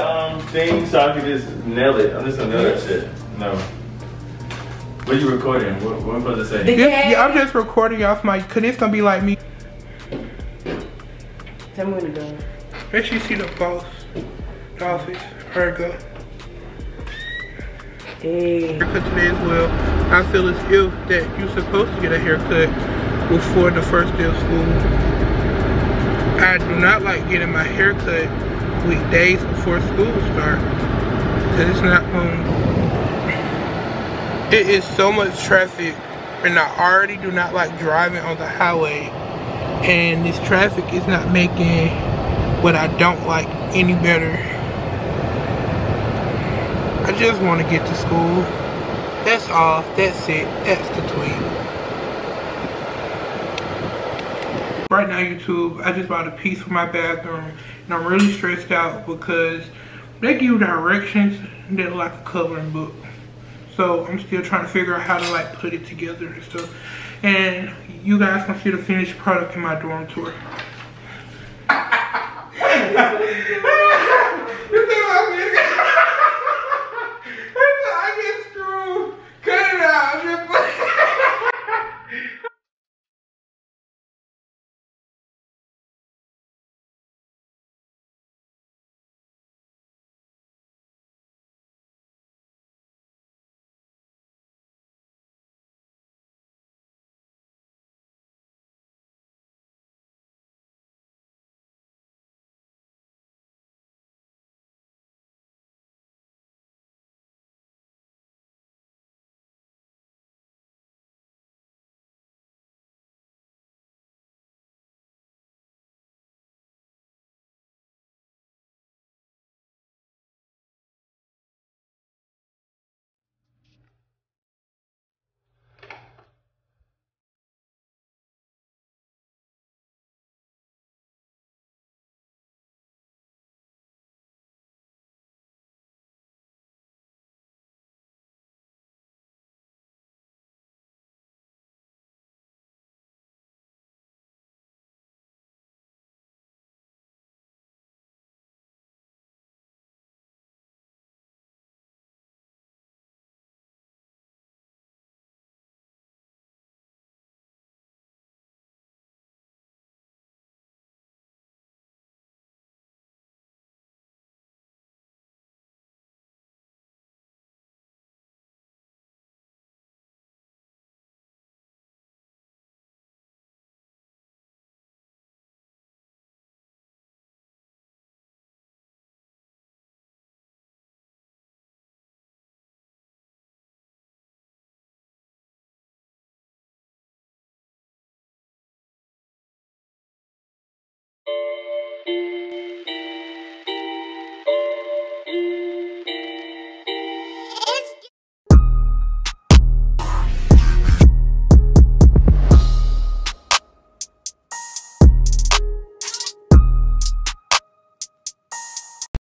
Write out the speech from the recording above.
um thing so I can just nail it. I'm just gonna nail that shit. No. What are you recording? What, what am I supposed to say? The This, cat. yeah, I'm just recording off my, cause it's gonna be like me. Tell me when to go. Make sure you see the boss, the office, her go. Hey. Haircut today as well. I feel as if that you're supposed to get a haircut before the first day of school. I do not like getting my haircut weekdays before school starts. Cause it's not um it is so much traffic and I already do not like driving on the highway and this traffic is not making what I don't like any better. I just want to get to school. That's all. That's it. That's the tweet. Right now, YouTube, I just bought a piece for my bathroom, and I'm really stressed out because they give you directions and they're like a coloring book. So I'm still trying to figure out how to like put it together and stuff. And you guys can see the finished product in my dorm tour.